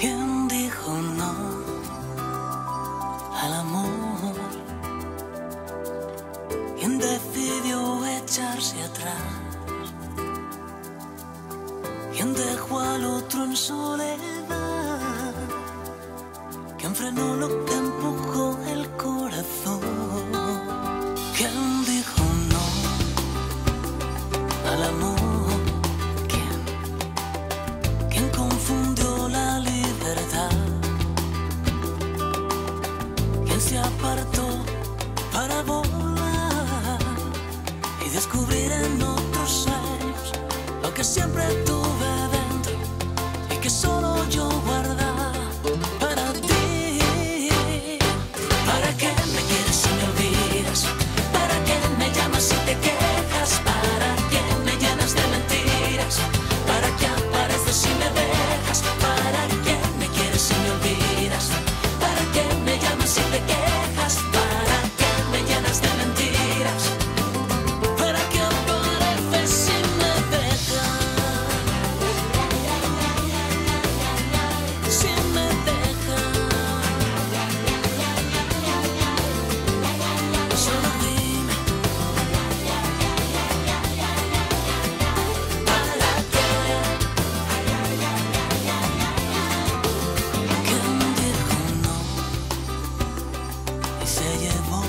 ¿Quién dijo no al amor? ¿Quién decidió echarse atrás? ¿Quién dejó al otro en soledad? ¿Quién frenó lo que empujó el corazón? ¿Quién? ¿Quién confundió la libertad? ¿Quién se apartó para volar y descubrir en otros seis lo que siempre tuve dentro y que solo? Llevó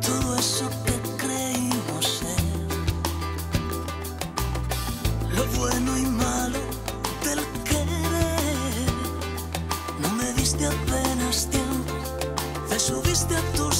todo eso que creímos ser: lo bueno y malo del querer. No me diste apenas tiempo, te subiste a tu.